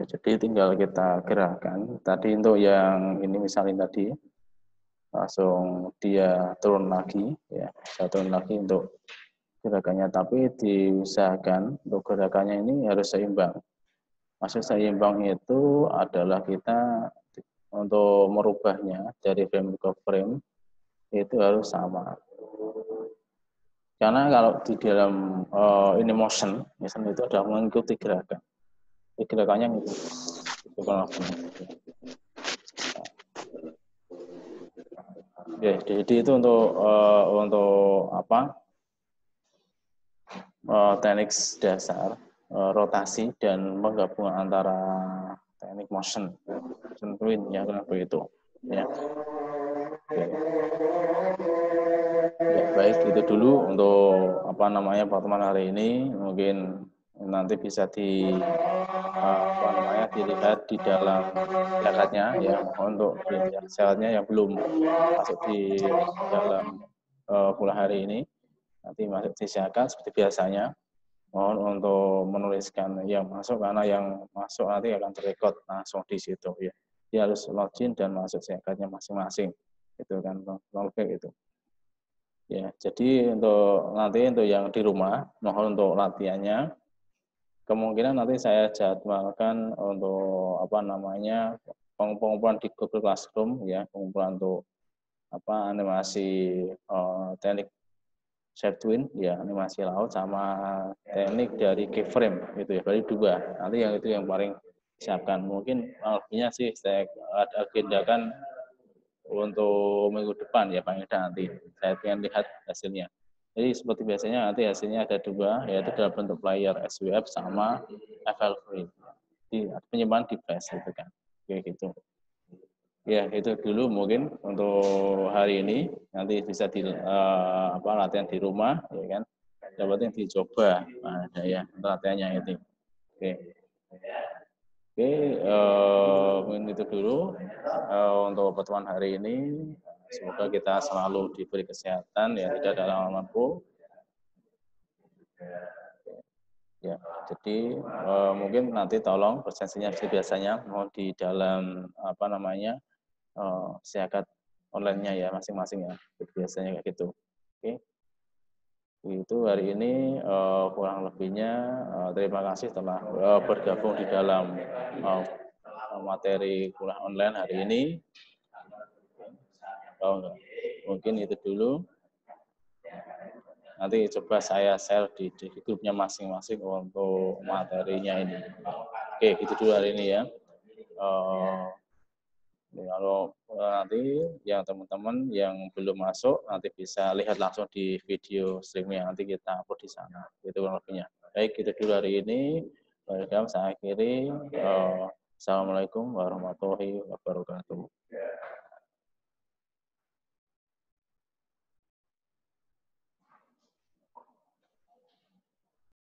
Ya, jadi tinggal kita gerakan. Tadi untuk yang ini misalnya tadi langsung dia turun lagi ya, saya turun lagi untuk gerakannya tapi diusahakan untuk gerakannya ini harus seimbang. Maksud seimbang itu adalah kita untuk merubahnya dari frame ke frame itu harus sama. Karena kalau di dalam uh, ini motion, misalnya itu adalah mengikuti gerakan gerakannya gitu. Ya, jadi itu untuk uh, untuk apa? Uh, teknik dasar uh, rotasi dan penggabungan antara teknik motion, motion twin ya kenapa begitu ya. Oke. Ya, baik itu dulu untuk apa namanya pertemuan hari ini mungkin nanti bisa di apa namanya dilihat di dalam zakatnya ya untuk zakatnya yang belum masuk di dalam uh, hari ini. Nanti masuk di seperti biasanya. Mohon untuk menuliskan yang masuk karena yang masuk nanti akan terrekod langsung di situ ya. Dia harus login dan masuk zakatnya masing-masing. Itu kan lebih itu. Ya jadi untuk nanti untuk yang di rumah mohon untuk latihannya kemungkinan nanti saya jadwalkan untuk apa namanya pengumpulan di Google Classroom ya pengumpulan untuk apa animasi uh, teknik shape twin ya animasi laut sama teknik dari keyframe itu ya berarti dua. Nanti yang itu yang paling siapkan mungkin lebihnya sih saya agendakan untuk minggu depan ya Pak Ida nanti. Saya ingin lihat hasilnya jadi seperti biasanya nanti hasilnya ada dua, yaitu dalam bentuk player SWF sama FL free. Di penyimpanan di flash gitu kan. Kayak gitu. Ya, itu dulu mungkin untuk hari ini. Nanti bisa di uh, apa latihan di rumah, ya kan. Dapat yang dicoba. Nah, ada ya latihannya itu. Oke. Oke, uh, mungkin itu dulu uh, untuk pertemuan hari ini. Semoga kita selalu diberi kesehatan ya tidak yang mampu. Ya, jadi uh, mungkin nanti tolong presensinya biasanya mau di dalam apa namanya uh, siakat online-nya ya masing-masing ya biasanya kayak gitu. Oke. Itu hari ini uh, kurang lebihnya uh, terima kasih telah uh, bergabung di dalam uh, materi kuliah online hari ini. Oh, enggak. Mungkin itu dulu. Nanti coba saya share di, di grupnya masing-masing untuk materinya ini. Oke, itu dulu hari ini ya. Uh, kalau nanti yang teman-teman yang belum masuk nanti bisa lihat langsung di video streaming nanti kita upload di sana. Itu kurang lebihnya. Baik, itu dulu hari ini. Welcome, saya akhiri. Uh, Assalamualaikum warahmatullahi wabarakatuh.